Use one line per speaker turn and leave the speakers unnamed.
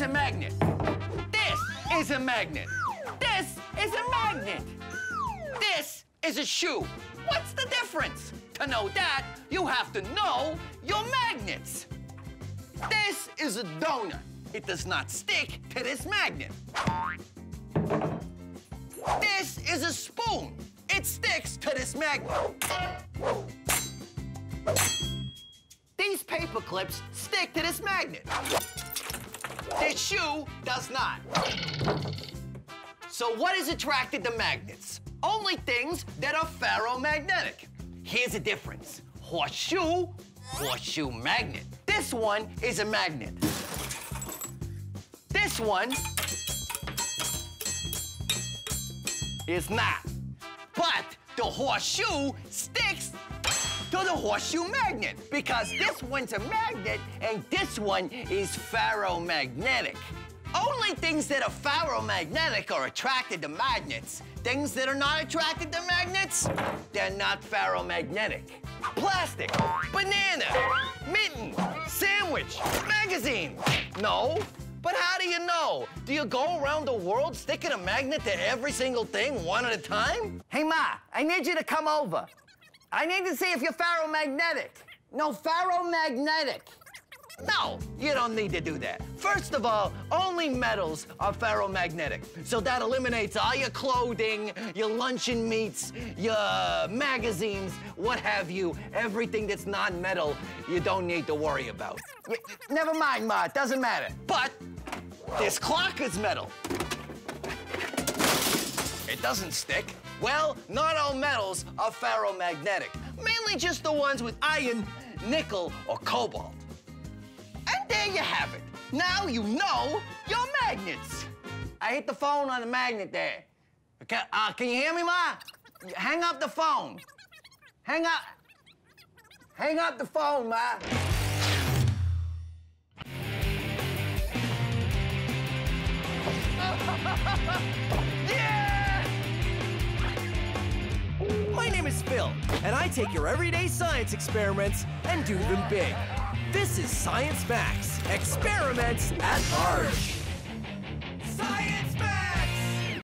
is a magnet. This is a magnet. This is a magnet. This is a shoe. What's the difference? To know that, you have to know your magnets. This is a donut. It does not stick to this magnet. This is a spoon. It sticks to this magnet. These paper clips stick to this magnet. This shoe does not. So what is attracted to magnets? Only things that are ferromagnetic. Here's the difference. Horseshoe, horseshoe magnet. This one is a magnet. This one is not. But the horseshoe sticks the horseshoe magnet because this one's a magnet and this one is ferromagnetic. Only things that are ferromagnetic are attracted to magnets. Things that are not attracted to magnets, they're not ferromagnetic. Plastic, banana, mitten, sandwich, magazine. No, but how do you know? Do you go around the world sticking a magnet to every single thing one at a time? Hey, Ma, I need you to come over. I need to see if you're ferromagnetic. No, ferromagnetic. No, you don't need to do that. First of all, only metals are ferromagnetic. So that eliminates all your clothing, your luncheon meats, your magazines, what have you. Everything that's non-metal, you don't need to worry about. Never mind, Ma, it doesn't matter. But this clock is metal. It doesn't stick. Well, not all metals are ferromagnetic. Mainly just the ones with iron, nickel, or cobalt. And there you have it. Now you know your magnets. I hit the phone on the magnet there. Okay, uh, can you hear me, Ma? Hang up the phone. Hang up. Hang up the phone, Ma.
And I take your everyday science experiments and do them big. This is Science Max, experiments at large. Science!